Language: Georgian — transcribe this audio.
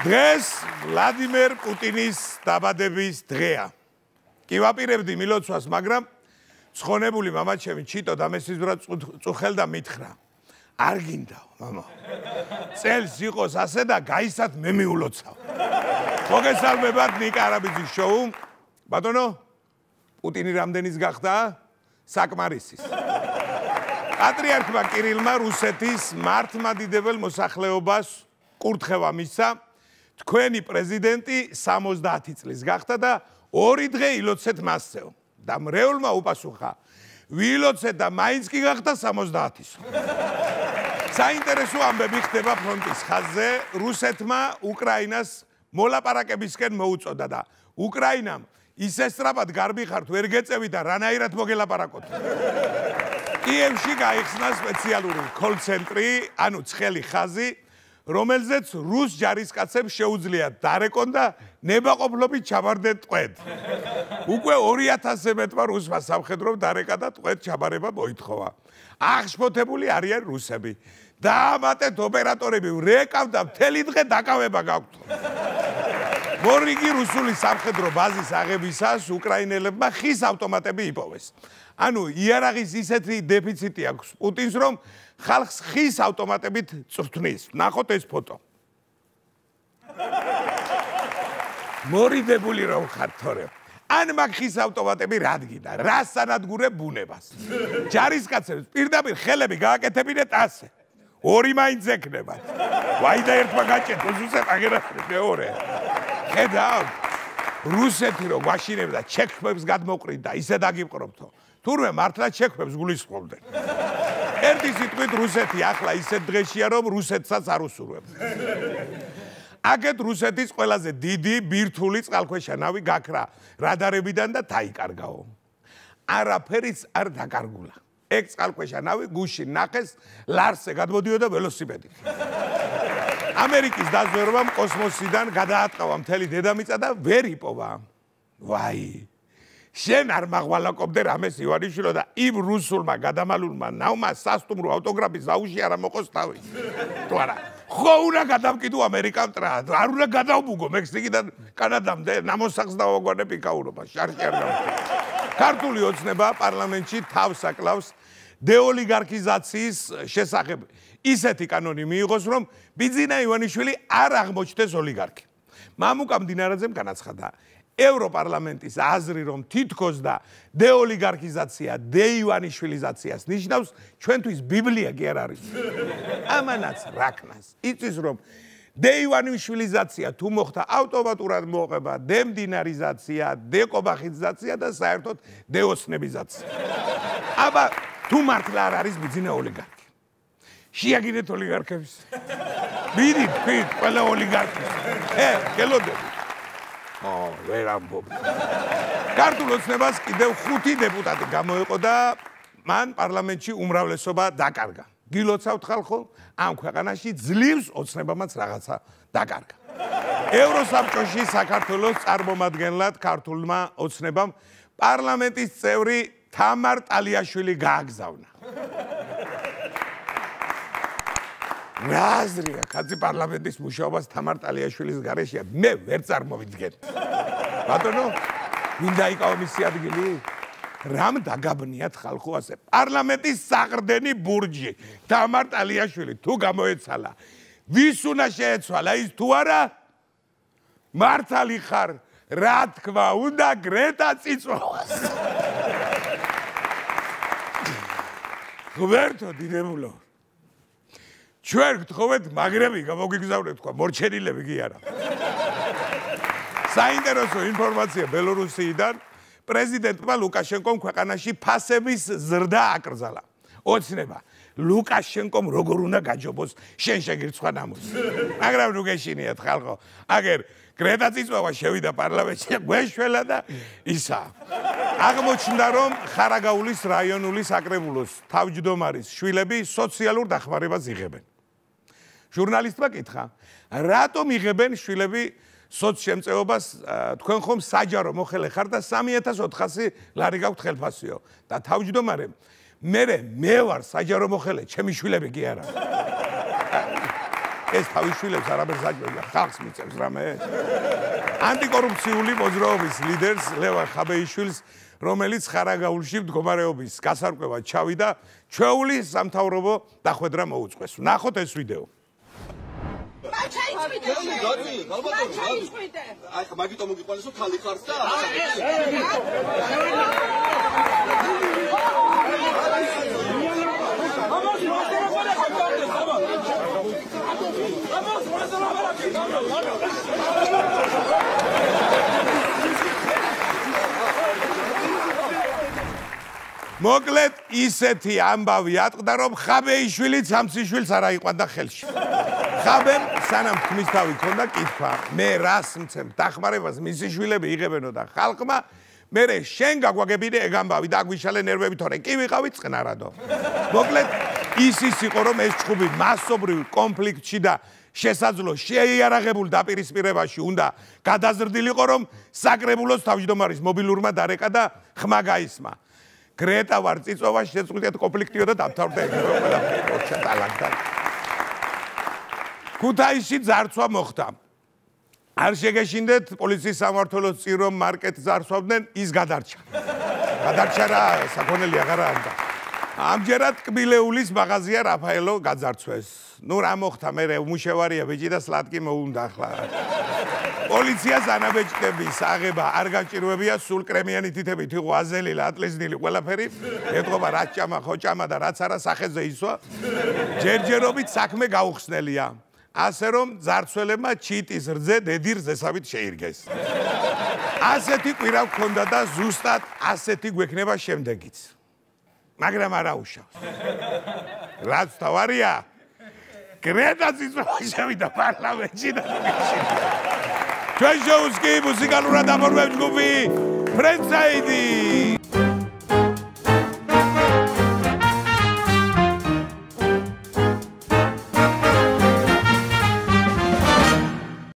დღეს ვლადიმერ პუტინის დაბადების დღეა. კი ვაპირებდი მილოცვას, მაგრამ ცხონებული მამაჩემი ჩიტო დამესიზვრა წუხელდა მითხრა. არ გინდაო, მამა. წელს იყოს ასე და გაისად მე მიულოცავ. მოგესალმებათ ნიკა არაბიძის შოუ. ბატონო, პუტინი რამდენის გახდა? საკმარისის. პატრიარქმა კირილმა რუსეთის მართლმადიდებელ მოსახლეობას კურთხევა მისცა თქვენი პრეზიდენტი 70 წლის გახდა და ორი დღე ილოცეთ მასწეო და მრევლმა უპასუხა ვილოცეთ და მაინც კი გახდა 70-ის საინტერესო ამბები ხდება ფრონტის ხაზზე. რუსეთმა უკრაინას მოლაპარაკებისკენ მოუწოდა და უკრაინამ ისე სწრაფად გარბიხართ ვერ გეწევი და რანაირად მოგელაპარაკოთ. კიევში გაიხსნა სპეციალური კოლ-ცენტრი ანუ ცხელი ხაზი რომელზეც რუს ჯარისკაცებს შეუძლია დარეკონ და ნებაყოფლობით ჩაბარდნენ ტყვედ. უკვე 2000-ზე მეტმა რუსმა სამხედრომ დარეკა და ტყვედ ჩაბარება მოითხოვა. აღშფოთებული არიან რუსები. დაამატეთ ოპერატორები, რეკავდა მთელი დღე დაკავება გაქვთ. მორიგი რუსული სამხედრო ბაზის აღებისას უკრაინელებმა ხის ავტომატები იპოვეს. ანუ იარაღის ისეთი დეფიციტი აქვს პუტინს რომ ხალხს ხის ავტომატებით წვრთნის. ნახოთ ეს ფოტო. მორიდებული რომ ხარ თორე. ან მაგ ხის ავტომატები რადგიდა? რა სანადგურე ბუნებას? ჯარისკაცებს პირდაპირ ხელები გააკეთებინეთ ასე. ორი მაინც ეკნება. ვაი და ერთმა გაჭეთ, უზუსე აგერახე მეორე. ხედავ? რუსეთი რო გვაშინებდა ჩექმებს გადმოყრიდა, ისე დაგიყრობთო. თურმე მართლა ჩექმებს გულისხმობდნენ. ერთი სიტყვით რუსეთი ახლა ისეთ დღეშია რომ რუსეთსაც არ უსურვებს. აგეთ რუსეთის ყველაზე დიდი ბირთული წყალქვეშა ნავი გაქრა რადარებიდან და დაიკარგაო. არაფერიც არ დაკარგულა. ეგ წყალქვეშა ნავი გუში ნახეს ლარსე გადმოდიოდა ველოსიპედით. ამერიკის დაზვერვამ კოსმოსიდან გადაატყვა მთელი დედამიწა და ვერ იპოვა. ვაი, შენ არ მაყვალაკობდე რამეს ივანიშვილო და იმ რუსულმა გადამალულმა ნავმა სასტუმრო ავტოგრაფის აუში არ მოყოს თავი. თუ არა, ხო უნდა გადავკიდო ამერიკამ ტრა, არ უნდა გადავბუგო მექსიკიდან კანადამდე, ნამოსახს დავაგვანებ იქაურობა, შარში არ გავა. ქართული ოცნება პარლამენტში თავს აკლავს დეოლიგარქიზაციის შესახებ. ისეთი კანონი მიიღოს, რომ ბიძინა ივანიშვილი არ აღმოჩნდეს ოლიგარქი. მამუკა მდინარაძემ განაცხადა, ევროპარლამენტის აზრი რომ თითქოს და დეოლიგარქიზაცია დეივანიშვილიზაციას ნიშნავს ჩვენთვის ბიბლია კი არ არის ამანაც რაკნას იწის რომ დეივანიშვილიზაცია თუ მოხდა ავტომატურად მოყვება დემდინარიზაცია დეკობახიზაცია და საერთოდ დეოსნებიზაცია აბა თუ მართლა არ არის ბიზნე ოლიგარქი შეაგინეთ ოლიგარქებს მიდი თქვი ყველა ოლიგარქი ე გელოდები ო, ვერ ამბობ. ქართულ ოცნებას კიდევ 5 დეპუტატი გამოიყო და მან პარლამენტში უმრავლესობა დაკარგა. გილოცავთ ხალხო, ამ ქვეყანაში ძლივს ოცნებამაც რაღაცა დაკარგა. ევროსაბჭოში საქართველოს წარმომადგენლად ქართულმა ოცნებამ პარლამენტის წევრი თამარ ტალიაშვილი გააგზავნა. რაზრია კაცი პარლამენტის მუშაობას თამარ ტალიაშვილის გარეშეა. მე ვერ წარმოვიდგენ. ბატონო მინდა იკავო მისი ადგილი? რამ დაგაბნიათ ხალხო ასე? პარლამენტის საყრდენი ბურჯი. თამარ ტალიაშვილი თუ გამოეცალა? ვის უნდა შეეცვალა? ის თუ არა? მართალი ხარ. რა თქვა უნდა გრეტა წიწვას გვერდო დიდებულო ჩვენ გთხოვეთ მაგრები გამოგიგზავნეთ თქვა მორჩენილები კი არა. საინტერესო ინფორმაცია ბელორუსიიდან. პრეზიდენტმა ლუკაშენკომ ქვეყანაში ფასების ზრდა აკრძალა. ოცნება ლუკაშენკომ როგორ უნდა გაჯობოს შენ შეგირცხვა ნამოს მაგრამ ნუ გეშინიათ ხალხო. აგერ გრეტა წიწვავა შევიდა პარლამენტში გვეშველა და ისა აღმოჩნდა რომ ხარაგაულის რაიონული საკრებულოს თავმჯდომარის შვილები სოციალურ დახმარებას იღებენ. ჟურნალისტმა კითხა, რატომ იღებენ შვილები სოციალურ თქვენ ხომ საჯარო მოხელე ხარ და 3400 ლარი გაქვთ ხელფასიო? და თავჯდომარე მე მე ვარ საჯარო მოხელე ჩემი შვილები კი არა ეს თავის შვილებს არაბერს აჭვევია, ხალხს მიწევს რამე. ანტიკორუფციული მოძრაობის ლიდერს ლევან ხაბეიშვილს, რომელიც ხარაგაულში მდგომარეობის გასარკვევად ჩავიდა, ჩვეული სამთავრობო დახვედრა მოუწყვეს. ნახოთ ეს ვიდეო. აი ხა მაგითო მოგიყვანეს რომ ხალი ხარს და მოკლედ ისეთი ამბავი ატყდა რომ ხაბეიშვილი სამციშვილს არ აიყვანდა ხელში. ხაბემ სანამ თმის თავი ქონდა კითხვა, მე რას მცემ დახმარებას მისი შვილები იღებენო და ხალხმა მე შენ გაგვაგებინე ეგ ამბავი და აგვიშალე ნერვები თორე კი ვიყავი წყნარადო. მოკლედ ის ის იყო რომ ეს ჭუბი მასობრივ კონფლიქტში და შესაძლო შეიარაღებულ დაპირისპირებაში უნდა გადაზრდილიყო რომ საკრებულოს თავმჯდომარის მობილურმა დარეკა და ხმა გაისმა. გრეტა ვარ წიწოვა შეწყვიტეთ კონფლიქტიო და დამთავრდა ეგ რომ ყველაფერი ჩატალაგდა. ქუთაისში ძარცვა მოხდა. არ შეგეშინდეთ პოლიციის სამართლოს წინ რომ მარკეტ ზარსვავდნენ ის გადარჩა. გადარჩა რა საქონელი აღარა ამდა. ამჯერად კბილეულის მაღაზია რაფაელო გაძარცვეს. ნუ რა მოხდა მე უმუშევარია ბიჭი და სლატკი მოუნდა ახლა. პოლიციას ანაბეჭდების აღება არ გაჭირვებია სულ კრემიანი თითებით იყო აზელი ლატლესნილი ყველაფერი. ეთყობა რა ჭამა ხოჭამა და რაც არა სახეზე ისვა. ჯერჯერობით საქმე გაუხსნელია. ასე რომ ზარცველებმა ჩიტის რძე დედი რძესავით შეირგეს. ასეთი კვირა გქონდა და ზუსტად ასეთი გვექნება შემდეგიც. მაგრამ არა უშავს. რაც თავარია? კრედაცის შევიდა პარლამენტში და ჩვენ შოუს კი მუსიკალურად ამორვებ ჯგუფი ფრენცაიდი